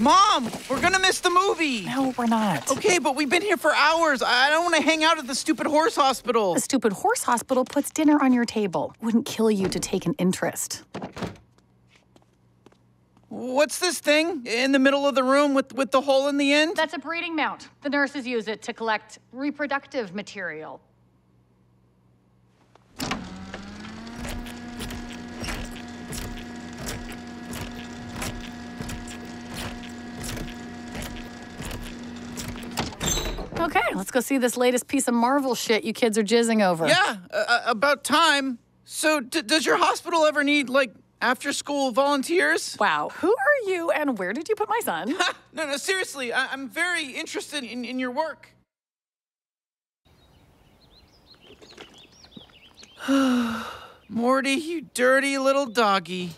Mom, we're gonna miss the movie. No, we're not. Okay, but we've been here for hours. I don't want to hang out at the stupid horse hospital. The stupid horse hospital puts dinner on your table. Wouldn't kill you to take an interest. What's this thing in the middle of the room with, with the hole in the end? That's a breeding mount. The nurses use it to collect reproductive material. Okay, let's go see this latest piece of Marvel shit you kids are jizzing over. Yeah, uh, about time. So, d- does your hospital ever need, like, after school volunteers? Wow, who are you and where did you put my son? no, no, seriously, I- I'm very interested in, in your work. Morty, you dirty little doggy.